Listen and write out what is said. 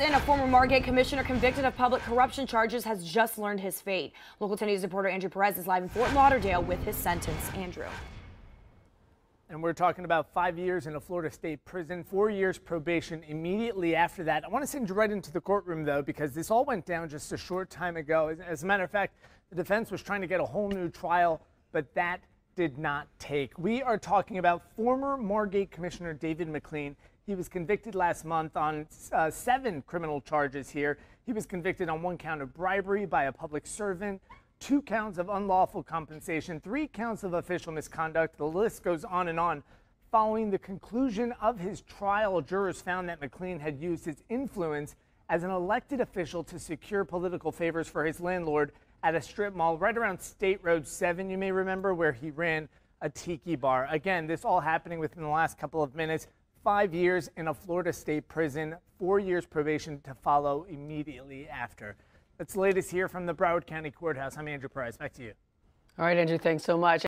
In a former Margate commissioner convicted of public corruption charges has just learned his fate. Local 10 News reporter Andrew Perez is live in Fort Lauderdale with his sentence. Andrew. And we're talking about five years in a Florida state prison, four years probation immediately after that. I want to send you right into the courtroom, though, because this all went down just a short time ago. As a matter of fact, the defense was trying to get a whole new trial, but that did not take. We are talking about former Margate Commissioner David McLean. He was convicted last month on uh, seven criminal charges here. He was convicted on one count of bribery by a public servant, two counts of unlawful compensation, three counts of official misconduct. The list goes on and on. Following the conclusion of his trial, jurors found that McLean had used his influence as an elected official to secure political favors for his landlord at a strip mall right around State Road 7, you may remember, where he ran a tiki bar. Again, this all happening within the last couple of minutes. Five years in a Florida state prison, four years probation to follow immediately after. That's the latest here from the Broward County Courthouse. I'm Andrew Price. Back to you. All right, Andrew, thanks so much.